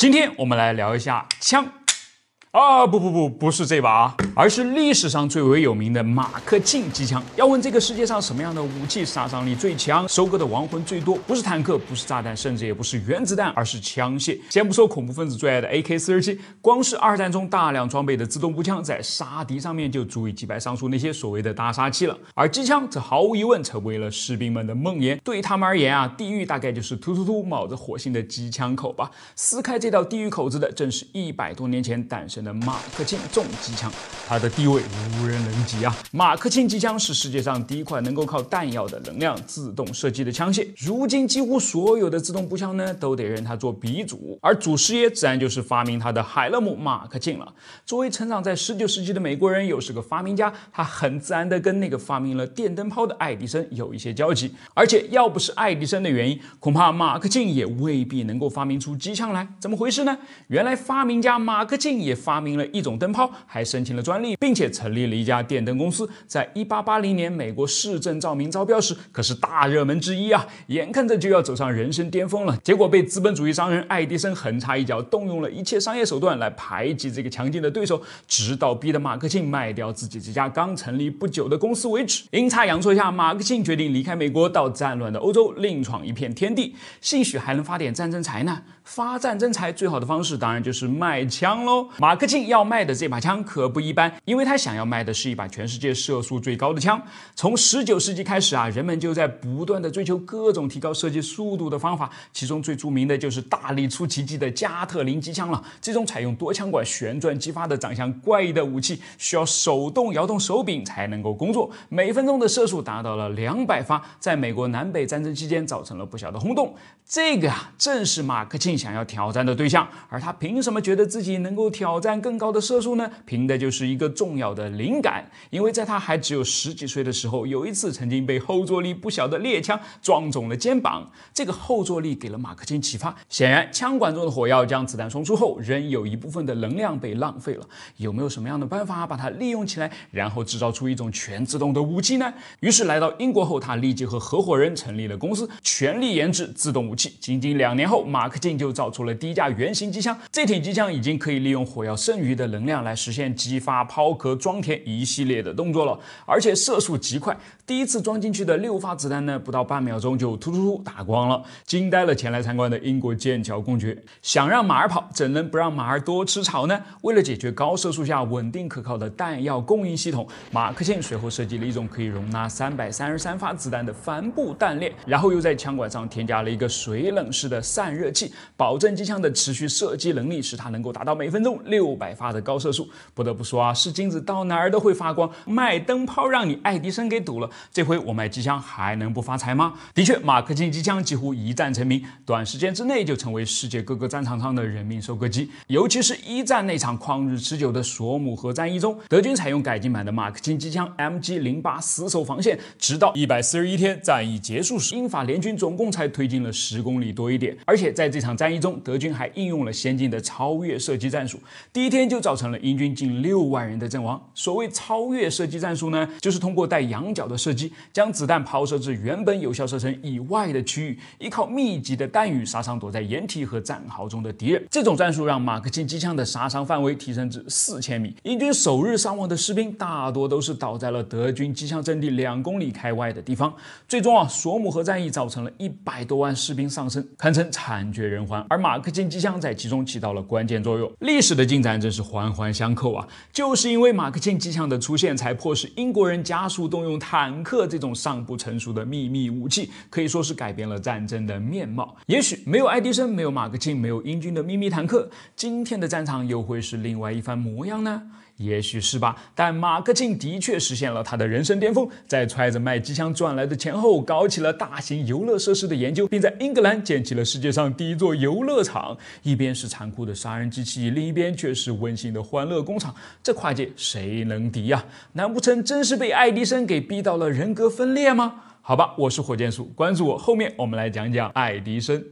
今天我们来聊一下枪。啊不不不，不是这把啊，而是历史上最为有名的马克沁机枪。要问这个世界上什么样的武器杀伤力最强，收割的亡魂最多，不是坦克，不是炸弹，甚至也不是原子弹，而是枪械。先不说恐怖分子最爱的 AK 四十七，光是二战中大量装备的自动步枪，在杀敌上面就足以击败上述那些所谓的大杀器了。而机枪则毫无疑问成为了士兵们的梦魇。对于他们而言啊，地狱大概就是突突突冒着火星的机枪口吧。撕开这道地狱口子的，正是一百多年前诞生。的马克沁重机枪，他的地位无人能级啊！马克沁机枪是世界上第一款能够靠弹药的能量自动射击的枪械。如今几乎所有的自动步枪呢，都得认它做鼻祖，而祖师爷自然就是发明它的海勒姆·马克沁了。作为成长在十九世纪的美国人，又是个发明家，他很自然的跟那个发明了电灯泡的爱迪生有一些交集。而且要不是爱迪生的原因，恐怕马克沁也未必能够发明出机枪来。怎么回事呢？原来发明家马克沁也。发明了一种灯泡，还申请了专利，并且成立了一家电灯公司。在一八八零年，美国市政照明招标时，可是大热门之一啊！眼看着就要走上人生巅峰了，结果被资本主义商人爱迪生横插一脚，动用了一切商业手段来排挤这个强劲的对手，直到逼得马克沁卖掉自己这家刚成立不久的公司为止。阴差阳错下，马克沁决定离开美国，到战乱的欧洲另闯一片天地，兴许还能发点战争财呢。发战争财最好的方式，当然就是卖枪喽。马克沁要卖的这把枪可不一般，因为他想要卖的是一把把全世界射速最高的枪。从十九世纪开始啊，人们就在不断的追求各种提高射击速度的方法，其中最著名的就是大力出奇迹的加特林机枪了。这种采用多枪管旋转激发的长相怪异的武器，需要手动摇动手柄才能够工作，每分钟的射速达到了两百发，在美国南北战争期间造成了不小的轰动。这个啊，正是马克沁。想要挑战的对象，而他凭什么觉得自己能够挑战更高的射速呢？凭的就是一个重要的灵感。因为在他还只有十几岁的时候，有一次曾经被后坐力不小的猎枪撞中了肩膀，这个后坐力给了马克沁启发。显然，枪管中的火药将子弹冲出后，仍有一部分的能量被浪费了。有没有什么样的办法把它利用起来，然后制造出一种全自动的武器呢？于是来到英国后，他立即和合伙人成立了公司，全力研制自动武器。仅仅两年后，马克沁就造出了第一架原型机枪，这挺机枪已经可以利用火药剩余的能量来实现激发、抛壳、装填一系系列的动作了，而且射速极快。第一次装进去的六发子弹呢，不到半秒钟就突突突打光了，惊呆了前来参观的英国剑桥公爵。想让马儿跑，怎能不让马儿多吃草呢？为了解决高射速下稳定可靠的弹药供应系统，马克沁随后设计了一种可以容纳三百三十三发子弹的帆布弹链，然后又在枪管上添加了一个水冷式的散热器。保证机枪的持续射击能力，使它能够达到每分钟六百发的高射速。不得不说啊，是金子到哪儿都会发光。卖灯泡让你爱迪生给堵了，这回我卖机枪还能不发财吗？的确，马克沁机枪几乎一战成名，短时间之内就成为世界各个战场上的人民收割机。尤其是一战那场旷日持久的索姆河战役中，德军采用改进版的马克沁机枪 MG 零八死守防线，直到一百四十一天战役结束时，英法联军总共才推进了十公里多一点。而且在这场战役中，德军还应用了先进的超越射击战术，第一天就造成了英军近六万人的阵亡。所谓超超越射击战术呢，就是通过带仰角的射击，将子弹抛射至原本有效射程以外的区域，依靠密集的弹雨杀伤躲在掩体和战壕中的敌人。这种战术让马克沁机枪的杀伤范围提升至四千米。英军首日伤亡的士兵大多都是倒在了德军机枪阵地两公里开外的地方。最终啊，索姆河战役造成了一百多万士兵丧生，堪称惨绝人寰。而马克沁机枪在其中起到了关键作用。历史的进展真是环环相扣啊！就是因为马克沁机枪的出出现，才迫使英国人加速动用坦克这种尚不成熟的秘密武器，可以说是改变了战争的面貌。也许没有爱迪生，没有马克沁，没有英军的秘密坦克，今天的战场又会是另外一番模样呢？也许是吧，但马克沁的确实现了他的人生巅峰，在揣着卖机枪赚来的钱后，搞起了大型游乐设施的研究，并在英格兰建起了世界上第一座游乐场。一边是残酷的杀人机器，另一边却是温馨的欢乐工厂，这跨界谁能敌呀？难不成真是被爱迪生给逼到了人格分裂吗？好吧，我是火箭叔，关注我，后面我们来讲讲爱迪生。